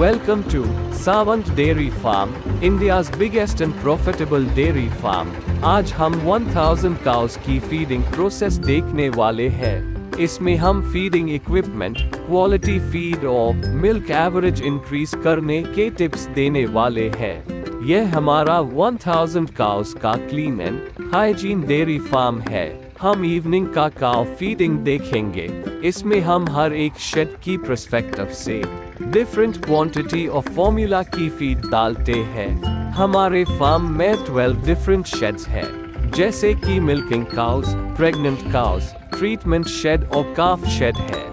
Welcome to Savant Dairy Farm, India's biggest and profitable dairy farm. आज हम 1000 cows की feeding process देखने वाले हैं। इसमें हम फीडिंग इक्विपमेंट क्वालिटी फ़ीड और मिल्क एवरेज इंक्रीज करने के टिप्स देने वाले हैं। यह हमारा 1000 काउस का clean and hygiene dairy farm है। हम इवनिंग का काउ फीडिंग देखेंगे। इसमें हम हर एक शेड की प्रस्पेक्टिव से डिफरेंट क्वांटिटी और फॉर्मूला की फ़ीड डालते हैं। हमारे फार्म में 12 डिफरेंट शेड्स हैं, जैसे कि milking cows pregnant cows treatment shed और काफ शेड है।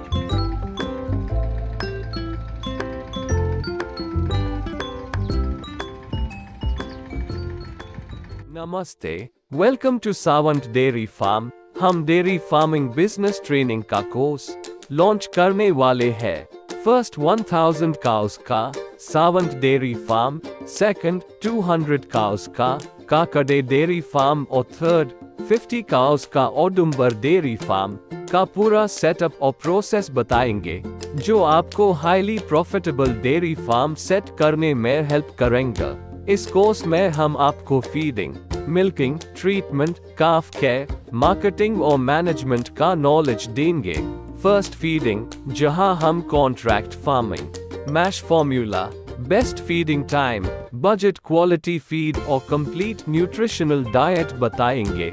नमस्ते welcome to Sawant dairy farm हम डेयरी फ़ार्मिंग बिज़नेस ट्रेनिंग का कोर्स लॉन्च करने वाले हैं। फ़र्स्ट 1000 काउस का Sawant dairy farm second 200 cows का काकड़े डेयरी फार्म और थर्ड 50 काउस का ओडुम्बर डेयरी फार्म का पूरा सेटअप और प्रोसेस बताएँगे, जो आपको highly profitable dairy farm set करने में हेल्प करेंगे। इस कोर्स में हम आपको feeding milking treatment calf care marketing और मैनेजमेंट का नॉलेज देंगे फ़र्स्ट फीडिंग जहाँ हम contract farming mash formula best feeding time budget quality feed और कंप्लीट न्यूट्रिशनल डाइट बताएँगे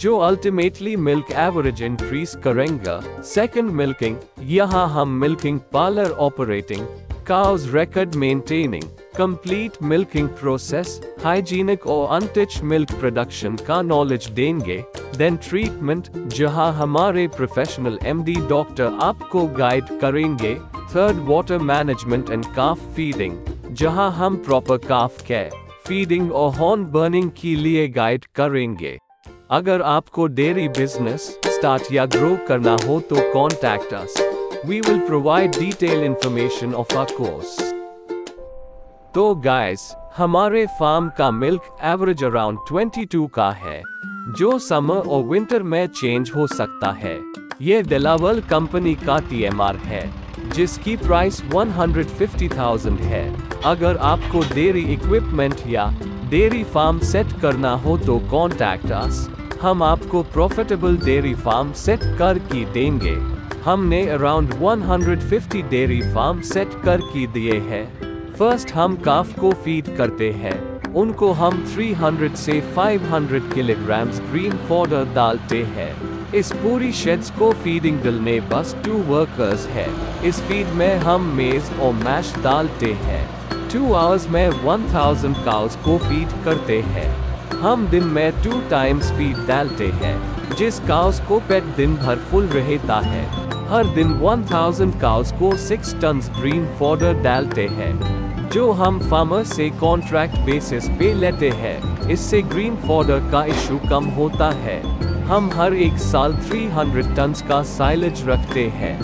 जो अल्टीमेटली मिल्क एवरेज इंक्रीज करेंगे सेकंड मिल्किंग यहाँ हम milking parlour operating cows record maintaining, complete milking process, hygienic और untouched milk production का knowledge देंगे then treatment जहाँ हमारे प्रोफेशनल एमडी डॉक्टर आपको गाइड करेंगे third water management and calf feeding जहाँ हम प्रॉपर काफ केयर फीडिंग और हॉर्न बर्निंग के लिए गाइड करेंगे अगर आपको डेयरी बिज़नेस स्टार्ट या ग्रो करना हो तो contact us we will provide detailed information of our course. तो गाइस हमारे फार्म का मिल्क एवरेज अराउंड 22 का है जो समर और विंटर में चेंज हो सकता है। ये दिलावल कंपनी का टीएमआर है जिसकी प्राइस 150,000 है। अगर आपको डेयरी इक्विपमेंट या डेयरी फार्म सेट करना हो तो कॉन्टैक्ट अस हम आपको प्रॉफिटेबल डेयरी फार्म सेट कर की देंगे। हमने अराउंड 150 डेयरी फार्म सेट कर की दिए हैं। फ़र्स्ट हम काफ को फ़ीड करते हैं। उनको हम 300 से 500 किलोग्राम ग्रीन फॉडर डालते हैं। इस पूरी शेड्स को फीडिंग डलने बस टू वर्कर्स है। इस फ़ीड में हम मेज और मैश डालते हैं। टू आवर्स में 1000 काउस को फ़ीड करते हैं। हम दिन में टू टाइम्स फ़ीड डालते हैं। जिस काउस को पेट दिन भर फुल रहता है। हर दिन 1000 काउस को 6 टन ग्रीन फॉडर डालते हैं, जो हम फार्मर से कॉन्ट्रैक्ट बेसिस पे लेते हैं। इससे ग्रीन फॉडर का इशू कम होता है। हम हर एक साल 300 टन का साइलेज रखते हैं,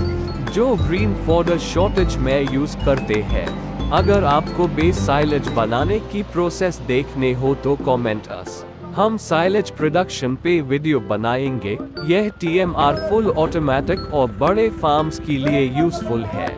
जो ग्रीन फॉडर शॉर्टेज में यूज़ करते हैं। अगर आपको बेस साइलेज बनाने की प्रोसेस देखने हो तो कमेंट अस हम साइलेज प्रोडक्शन पे वीडियो बनाएँगे। यह टीएमआर फुल ऑटोमेटिक और बड़े फार्म्स के लिए यूजफुल है।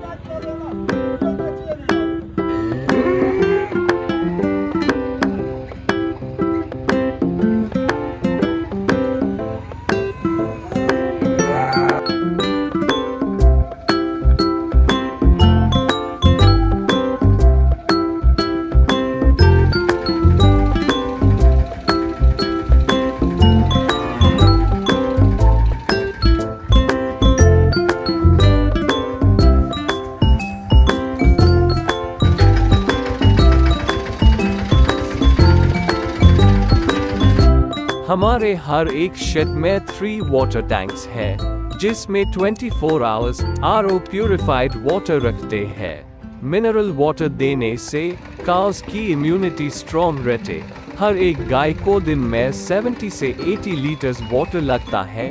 हमारे हर एक शेड में थ्री वाटर टैंक्स हैं, जिसमें 24 hours R O purified water रखते हैं। मिनरल वाटर देने से काउस की इम्यूनिटी स्ट्रॉन्ग रहते। हर एक गाय को दिन में 70 से 80 लीटर्स वाटर लगता है।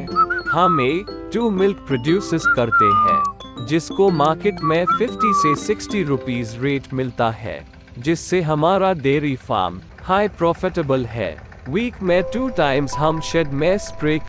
हमें टू मिल्क प्रोड्यूस करते हैं जिसको मार्केट में 50 से 60 रुपीस रेट मिलता है जिससे हमारा डेयरी फार्म हाई प्रॉफिटेबल है। वीक में टू टाइम्स हम शेड में स्प्रे